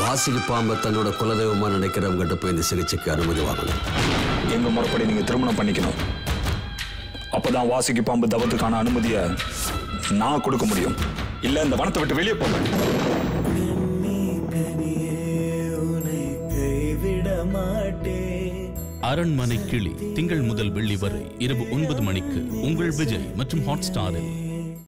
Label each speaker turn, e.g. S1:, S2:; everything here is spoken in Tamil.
S1: வாசிக்கு பாம்பை தன்னோட குலதெய்வமா நினைக்கிறவங்ககிட்ட போய் இந்த சிகிச்சைக்கு அனுமதி வாங்கணும்
S2: எங்க முறைப்படி நீங்க திருமணம் பண்ணிக்கணும். அப்பதான் வாசிக்கு பாம்பு தவத்துக்கான அனுமதியை நான் கொடுக்க முடியும். இல்ல இந்த வனத்தை விட்டு வெளியே போங்க.
S3: அரண்மனை கிளி திங்கள் முதல் வெள்ளி வரை இரவு ஒன்பது மணிக்கு உங்கள் விஜய் மற்றும் ஹாட் ஸ்டாரில்